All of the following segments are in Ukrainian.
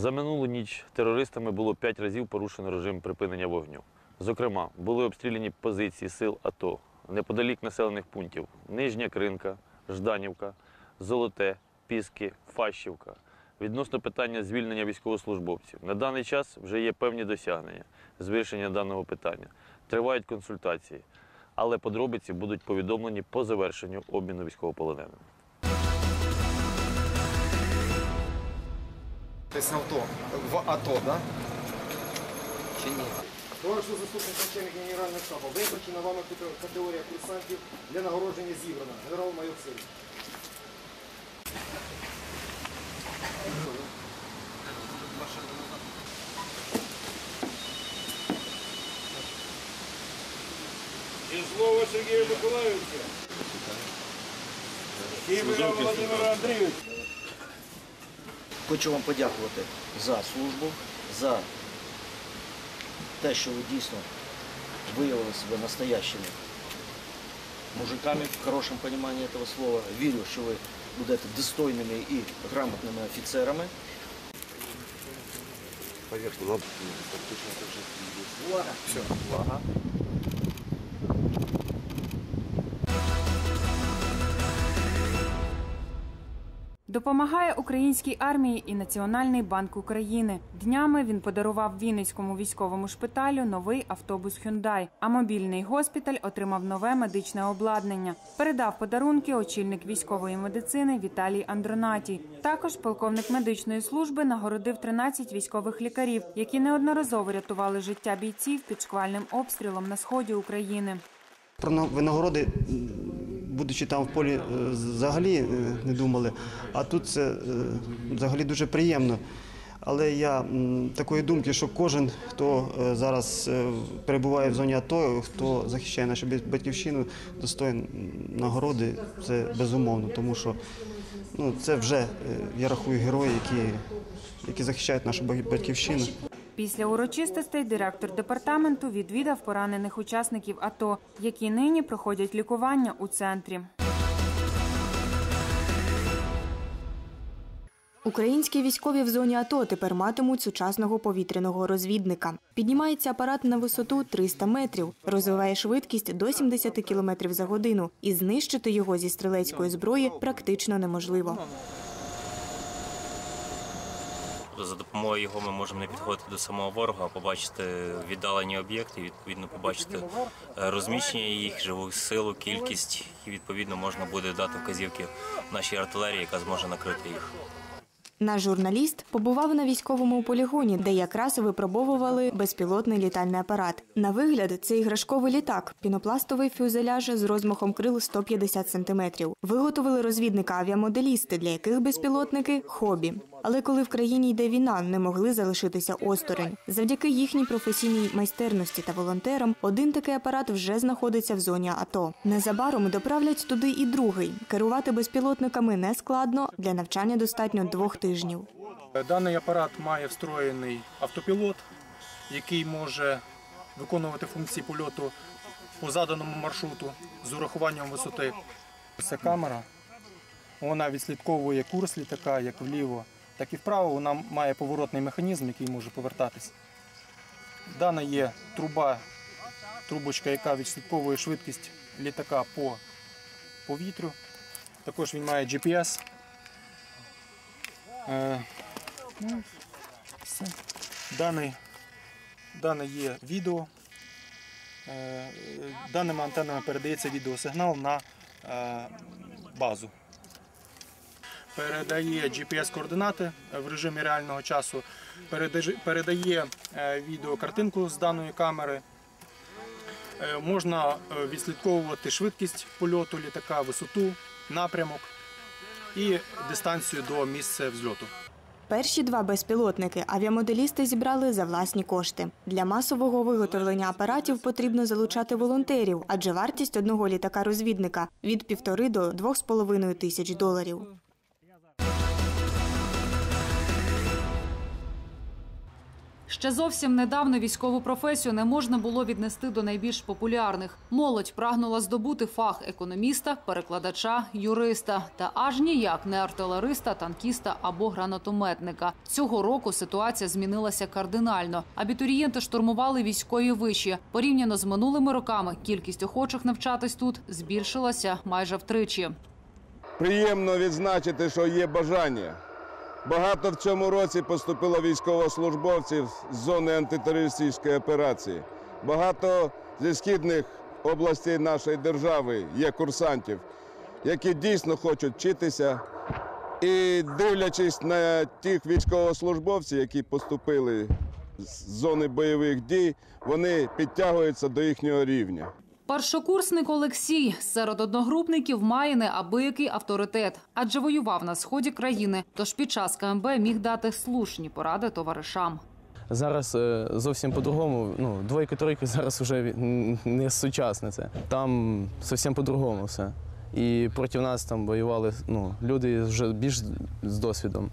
За минулу ніч терористами було п'ять разів порушено режим припинення вогню. Зокрема, були обстріляні позиції сил АТО неподалік населених пунктів Нижня Кринка, Жданівка, Золоте, Піски, Фащівка. Відносно питання звільнення військовослужбовців. На даний час вже є певні досягнення з вирішення даного питання. Тривають консультації, але подробиці будуть повідомлені по завершенню обміну військовополоненими. Десь авто. В АТО, да? Чи ні? Товариш заступник начальник генерального штабу. Визначена вами кате- категорія курсантів для нагородження зібрана. Генерал-майор сил. І слово Сергія Миколаївича. Кібера Володимира Андрійовича. Хочу вам подякувати за службу, за те, що ви дійсно виявили себе настоящими мужиками в хорошем понимании этого слова. Вірю, що ви будете достойними і грамотними офіцерами. Увага! Все. Увага. Допомагає українській армії і Національний банк України. Днями він подарував Вінницькому військовому шпиталю новий автобус Hyundai, а мобільний госпіталь отримав нове медичне обладнання. Передав подарунки очільник військової медицини Віталій Андронатій. Також полковник медичної служби нагородив 13 військових лікарів, які неодноразово рятували життя бійців під шквальним обстрілом на сході України. Про винагороди, будучи там в полі, е, взагалі е, не думали. А тут це е, взагалі дуже приємно. Але я такої думки, що кожен, хто зараз перебуває в зоні АТО, хто захищає нашу батьківщину, достоїн нагороди, це безумовно, тому що ну, це вже, я рахую, герої, які, які захищають нашу батьківщину. Після урочистостей директор департаменту відвідав поранених учасників АТО, які нині проходять лікування у центрі. Українські військові в зоні АТО тепер матимуть сучасного повітряного розвідника. Піднімається апарат на висоту 300 метрів, розвиває швидкість до 70 км за годину, і знищити його зі стрілецької зброї практично неможливо. За допомогою його ми можемо не підходити до самого ворога, а побачити віддалені об'єкти, відповідно побачити е, розміщення їх, живу силу, кількість, і відповідно можна буде дати вказівки нашій артилерії, яка зможе накрити їх. Наш журналіст побував на військовому полігоні, де якраз випробовували безпілотний літальний апарат. На вигляд, це іграшковий літак, пінопластовий фюзеляж з розмахом крил 150 сантиметрів. Виготовили розвідника авіамоделісти, для яких безпілотники хобі. Але коли в країні йде війна, не могли залишитися осторонь. Завдяки їхній професійній майстерності та волонтерам, один такий апарат вже знаходиться в зоні АТО. Незабаром доправлять туди і другий. Керувати безпілотниками не складно. Для навчання достатньо двох тижнів. Даний апарат має встроєний автопілот, який може виконувати функції польоту по заданому маршруту з урахуванням висоти. Це камера. Вона відслідковує курс літака як вліво, так і вправо. Вона має поворотний механізм, який може повертатись. Дана є труба, трубочка, яка відслідковує швидкість літака по повітрю. Також він має GPS. Е. Дане, є відео. Е, Даними антенами передається відеосигнал на е, базу. Передає GPS-координати в режимі реального часу, передає е, відеокартинку з даної камери. Е, Можна е, відслідковувати швидкість польоту літака, висоту, напрямок і дистанцію до місця взльоту. Перші два безпілотники авіамоделісти зібрали за власні кошти. Для масового виготовлення апаратів потрібно залучати волонтерів, адже вартість одного літака-розвідника від півтори до двох з половиною тисяч доларів. Ще зовсім недавно військову професію не можна було віднести до найбільш популярних. Молодь прагнула здобути фах економіста, перекладача, юриста та аж ніяк не артилериста, танкіста або гранатометника. Цього року ситуація змінилася кардинально. Абітурієнти штурмували військові виші. Порівняно з минулими роками кількість охочих навчатись тут збільшилася майже втричі. Приємно відзначити, що є бажання. Багато в цьому році поступило військовослужбовців з зони антитерористичної операції. Багато зі східних областей нашої держави є курсантів, які дійсно хочуть вчитися. І дивлячись на тих військовослужбовців, які поступили з зони бойових дій, вони підтягуються до їхнього рівня. Першокурсник Олексій серед одногрупників має неабиякий авторитет, адже воював на сході країни. Тож під час КМБ міг дати слушні поради товаришам. Зараз е, зовсім по-другому. Ну, двойка тройка зараз вже не сучасне це. Там зовсім по-другому все. І проти нас там воювали ну, люди вже більш з досвідом.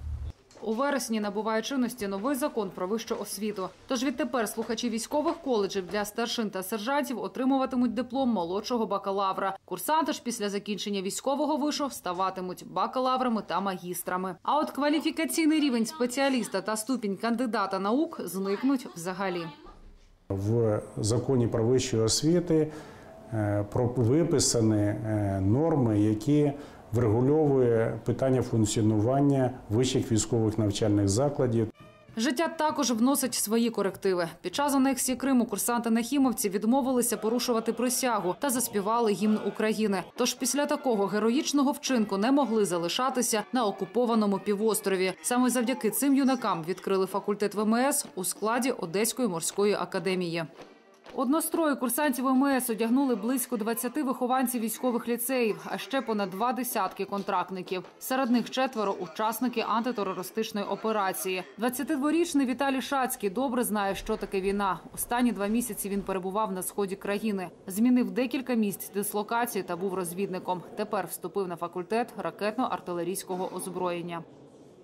У вересні набуває чинності новий закон про вищу освіту. Тож відтепер слухачі військових коледжів для старшин та сержантів отримуватимуть диплом молодшого бакалавра. Курсанти ж після закінчення військового вишу ставатимуть бакалаврами та магістрами. А от кваліфікаційний рівень спеціаліста та ступінь кандидата наук зникнуть взагалі. В законі про вищу освіти е, виписані е, норми, які врегульовує питання функціонування вищих військових навчальних закладів. Життя також вносить свої корективи. Під час анексії Криму курсанти нахімовці відмовилися порушувати присягу та заспівали гімн України. Тож після такого героїчного вчинку не могли залишатися на окупованому півострові. Саме завдяки цим юнакам відкрили факультет ВМС у складі Одеської морської академії. Однострої курсантів ВМС одягнули близько 20 вихованців військових ліцеїв, а ще понад два десятки контрактників. Серед них четверо учасники антитерористичної операції. 22-річний Віталій Шацький добре знає, що таке війна. Останні два місяці він перебував на сході країни, змінив декілька місць дислокації та був розвідником. Тепер вступив на факультет ракетно-артилерійського озброєння.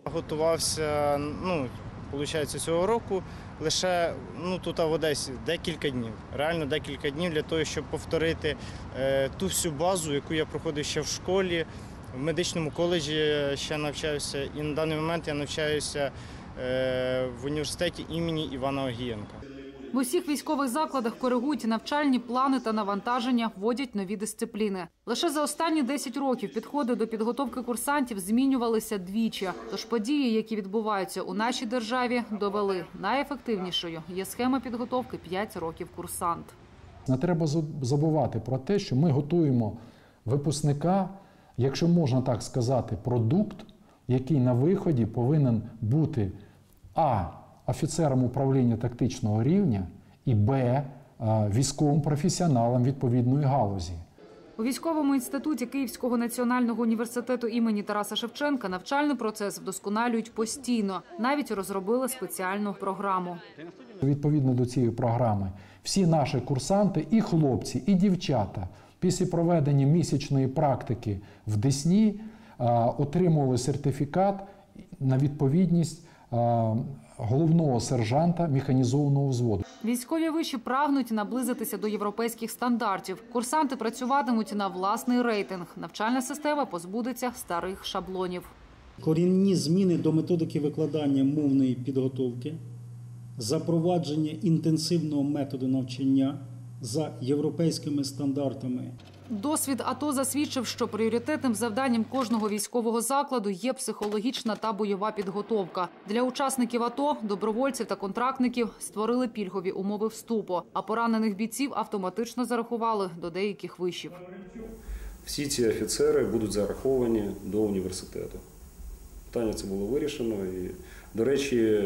Готувався, ну, виходить, цього року лише ну, тут в Одесі декілька днів. Реально декілька днів для того, щоб повторити е, ту всю базу, яку я проходив ще в школі, в медичному коледжі ще навчаюся. І на даний момент я навчаюся е, в університеті імені Івана Огієнка. В усіх військових закладах коригують навчальні плани та навантаження, вводять нові дисципліни. Лише за останні 10 років підходи до підготовки курсантів змінювалися двічі. Тож події, які відбуваються у нашій державі, довели найефективнішою є схема підготовки 5 років курсант. Не треба забувати про те, що ми готуємо випускника, якщо можна так сказати, продукт, який на виході повинен бути а. Офіцером управління тактичного рівня і б. е, військовим професіоналом відповідної галузі. У військовому інституті Київського національного університету імені Тараса Шевченка навчальний процес вдосконалюють постійно. Навіть розробили спеціальну програму. Відповідно до цієї програми, всі наші курсанти, і хлопці, і дівчата, після проведення місячної практики в Десні е, отримували сертифікат на відповідність е, головного сержанта механізованого взводу. Військові виші прагнуть наблизитися до європейських стандартів. Курсанти працюватимуть на власний рейтинг. Навчальна система позбудеться старих шаблонів. Корінні зміни до методики викладання мовної підготовки, запровадження інтенсивного методу навчання за європейськими стандартами. Досвід АТО засвідчив, що пріоритетним завданням кожного військового закладу є психологічна та бойова підготовка. Для учасників АТО, добровольців та контрактників створили пільгові умови вступу, а поранених бійців автоматично зарахували до деяких вишів. Всі ці офіцери будуть зараховані до університету. Питання це було вирішено. І, до речі,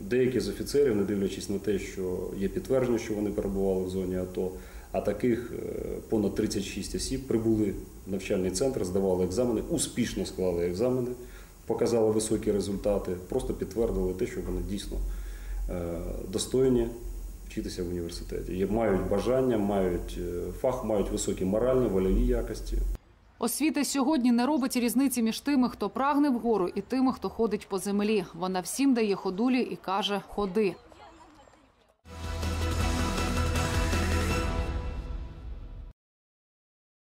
деякі з офіцерів, не дивлячись на те, що є підтвердження, що вони перебували в зоні АТО, а таких е, понад 36 осіб прибули в навчальний центр, здавали екзамени, успішно склали екзамени, показали високі результати, просто підтвердили те, що вони дійсно е, достойні вчитися в університеті. Мають бажання, мають е, фах, мають високі моральні, вольові якості. Освіта сьогодні не робить різниці між тими, хто прагне вгору, і тими, хто ходить по землі. Вона всім дає ходулі і каже: ходи.